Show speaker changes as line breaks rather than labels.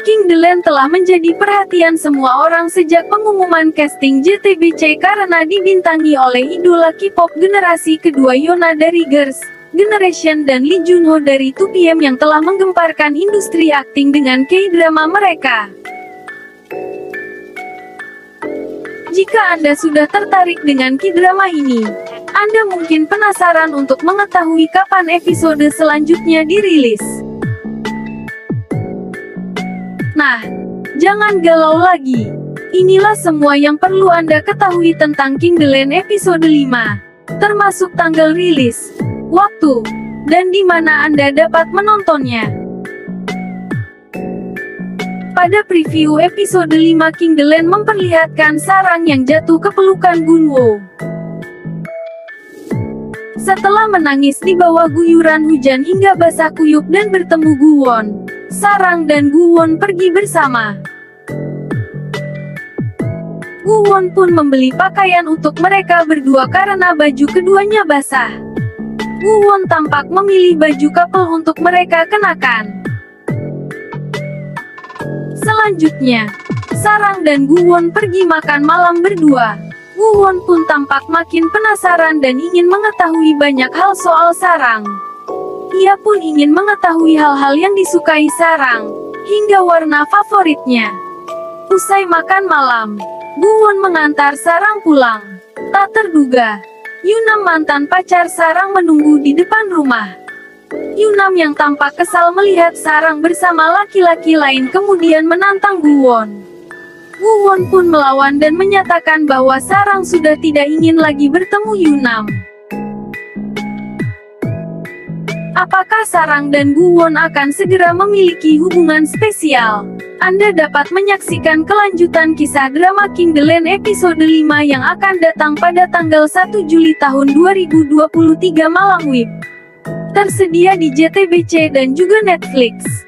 King Delen telah menjadi perhatian semua orang sejak pengumuman casting JTBC karena dibintangi oleh idola K-pop generasi kedua Yona dari Girls' Generation dan Lee Junho dari 2PM yang telah menggemparkan industri akting dengan K-drama mereka. Jika Anda sudah tertarik dengan K-drama ini, Anda mungkin penasaran untuk mengetahui kapan episode selanjutnya dirilis. Nah, jangan galau lagi. Inilah semua yang perlu Anda ketahui tentang King the Land episode 5, termasuk tanggal rilis, waktu, dan di mana Anda dapat menontonnya. Pada preview episode 5 King the Land memperlihatkan sarang yang jatuh ke pelukan Gunwo. Setelah menangis di bawah guyuran hujan hingga basah kuyup dan bertemu Guwon, Sarang dan Guwon pergi bersama. Guwon pun membeli pakaian untuk mereka berdua karena baju keduanya basah. Guwon tampak memilih baju couple untuk mereka kenakan. Selanjutnya, Sarang dan Guwon pergi makan malam berdua. Guwon pun tampak makin penasaran dan ingin mengetahui banyak hal soal Sarang. Ia pun ingin mengetahui hal-hal yang disukai Sarang, hingga warna favoritnya. Usai makan malam, Guwon mengantar Sarang pulang. Tak terduga, Yunam mantan pacar Sarang menunggu di depan rumah. Yunam yang tampak kesal melihat Sarang bersama laki-laki lain kemudian menantang Guwon. Guwon pun melawan dan menyatakan bahwa Sarang sudah tidak ingin lagi bertemu Yunam. Apakah Sarang dan Guwon akan segera memiliki hubungan spesial? Anda dapat menyaksikan kelanjutan kisah drama King the Land episode 5 yang akan datang pada tanggal 1 Juli tahun 2023 malam WIB. Tersedia di JTBC dan juga Netflix.